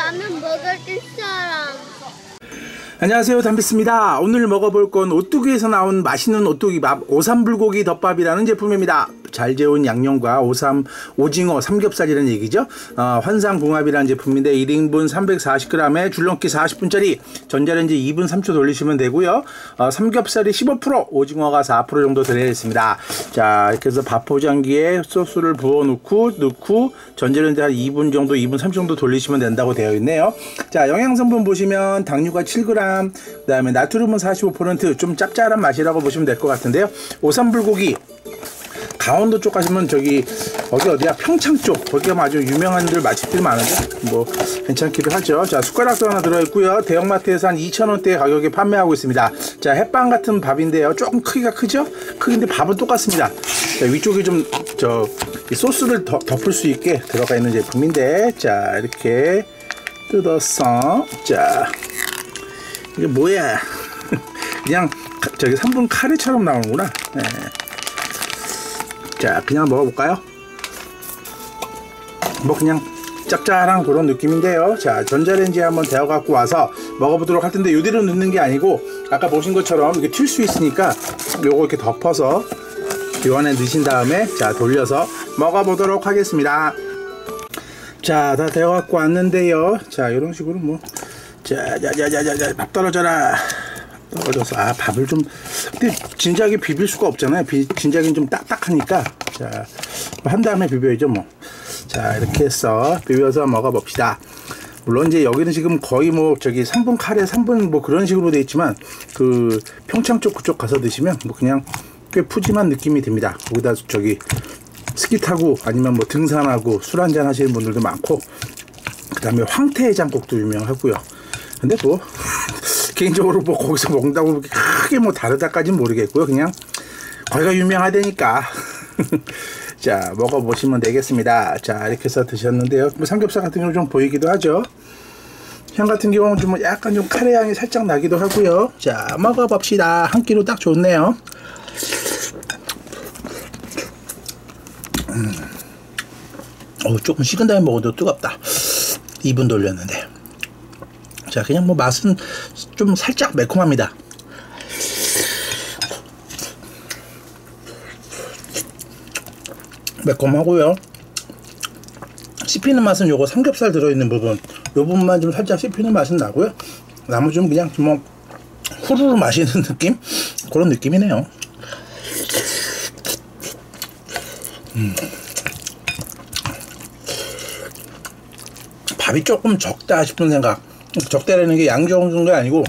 라면 먹어줄 사람. 안녕하세요 담비스입니다 오늘 먹어볼 건 오뚜기에서 나온 맛있는 오뚜기밥 오삼불고기 덮밥이라는 제품입니다 잘 재운 양념과 오삼 오징어 삼겹살이라는 얘기죠. 어, 환상궁합이라는 제품인데 1인분 340g에 줄넘기 40분짜리 전자레인지 2분 3초 돌리시면 되고요. 어, 삼겹살이 15% 오징어가 4% 정도 들어있습니다. 자 이렇게 해서 밥포장기에 소스를 부어 넣고 넣고 전자레인지 한 2분 정도 2분 3초 정도 돌리시면 된다고 되어 있네요. 자 영양성분 보시면 당류가 7g 그 다음에 나트륨은 45%좀 짭짤한 맛이라고 보시면 될 것 같은데요. 오삼불고기 강원도 쪽 가시면 저기 어디 어디야? 평창 쪽. 거기 가면 아주 유명한 들 맛집들이 많은데 뭐 괜찮기도 하죠. 자 숟가락도 하나 들어있고요. 대형마트에서 한 2,000원대 가격에 판매하고 있습니다. 자 햇빵 같은 밥인데요. 조금 크기가 크죠? 크기인데 밥은 똑같습니다. 자, 위쪽에 좀 저 소스를 더, 덮을 수 있게 들어가 있는 제품인데 자 이렇게 뜯었어 자 이게 뭐야? 그냥 카- 저기 3분 카레처럼 나오는구나. 네. 자 그냥 먹어볼까요 뭐 그냥 짭짤한 그런 느낌인데요 자 전자레인지에 한번 데워 갖고 와서 먹어보도록 할 텐데 요대로 넣는 게 아니고 아까 보신 것처럼 이게 튈 수 있으니까 요거 이렇게 덮어서 요 안에 넣으신 다음에 자 돌려서 먹어보도록 하겠습니다 자, 다 되어 갖고 왔는데요. 자, 이런 식으로 뭐, 자, 자, 자, 자, 자, 자, 밥 떨어져라. 떨어져서, 아, 밥을 좀, 근데 진작에 비빌 수가 없잖아요. 비, 진작엔 좀 딱딱하니까. 자, 한 다음에 비벼야죠, 뭐. 자, 이렇게 해서 비벼서 먹어봅시다. 물론 이제 여기는 지금 거의 뭐 저기 3분 카레 3분 뭐 그런 식으로 돼 있지만 그 평창 쪽 그쪽 가서 드시면 뭐 그냥 꽤 푸짐한 느낌이 듭니다. 거기다 저기 스키 타고 아니면 뭐 등산하고 술 한잔 하시는 분들도 많고 그 다음에 황태해장국도 유명하고요 근데 뭐 개인적으로 뭐 거기서 먹는다고 크게 뭐 다르다까지는 모르겠고요. 그냥 거기가 유명하다니까. 자 먹어보시면 되겠습니다. 자 이렇게 해서 드셨는데요. 뭐 삼겹살 같은 경우 좀 보이기도 하죠. 향 같은 경우는 좀 약간 좀 카레 향이 살짝 나기도 하고요. 자 먹어봅시다. 한 끼로 딱 좋네요. 어, 조금 식은 다음에 먹어도 뜨겁다. 2분 돌렸는데. 자, 그냥 뭐 맛은 좀 살짝 매콤합니다. 매콤하고요. 씹히는 맛은 요거 삼겹살 들어있는 부분, 요 부분만 좀 살짝 씹히는 맛은 나고요. 나머지는 그냥 뭐 후루루 마시는 느낌? 그런 느낌이네요. 밥이 조금 적다 싶은 생각 적다라는 게양 적은 게 아니고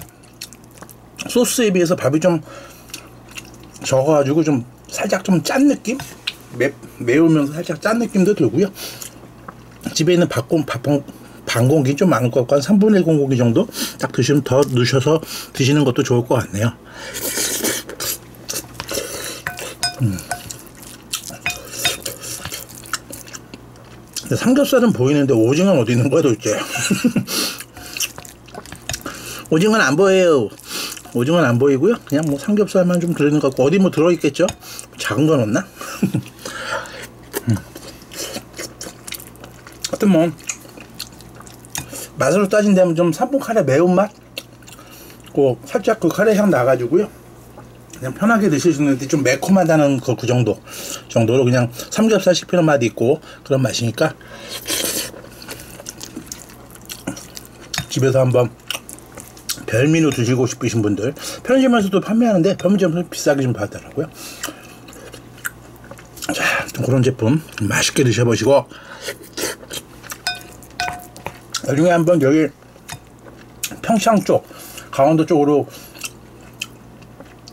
소스에 비해서 밥이 좀 적어가지고 좀 살짝 좀 짠 느낌? 매, 매우면서 살짝 짠 느낌도 들고요. 집에 있는 밥공, 밥공, 반 공기 좀 많을 것 같고 한 3분의 1 공기 정도 딱 드시면 더 넣으셔서 드시는 것도 좋을 것 같네요. 근데 삼겹살은 보이는데 오징어는 어디 있는 거야 도대체 오징어는 안 보여요. 오징어는 안 보이고요. 그냥 뭐 삼겹살만 좀 들어있는 것 같고. 어디 뭐 들어있겠죠? 작은 건 없나? 음. 하여튼 뭐 맛으로 따진다면 좀 삼분 카레 매운맛? 그 살짝 그 카레 향 나가지고요. 그냥 편하게 드실 수 있는데 좀 매콤하다는 그, 그 정도 정도로 그냥 삼겹살 씹히는 맛이 있고 그런 맛이니까. 집에서 한번 별미로 드시고 싶으신 분들 편의점에서도 판매하는데 편의점에서 비싸게 좀 받더라고요 자, 좀 그런 제품 맛있게 드셔보시고 나중에 한번 여기 평창 쪽 강원도 쪽으로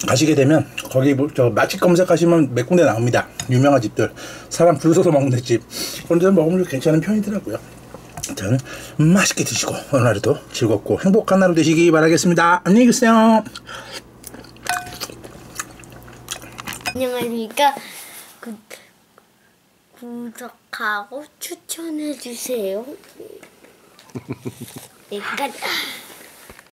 가시게 되면 거기 뭐저 맛집 검색하시면 몇 군데 나옵니다. 유명한 집들 사람 줄 서서 먹는 집 그런 데서 먹으면 괜찮은 편이더라고요. 저는 맛있게 드시고 오늘 하루도 즐겁고 행복한 하루 되시기 바라겠습니다. 안녕히 계세요. 안녕하십니까. 구, 구독하고 추천해주세요. 여기까지.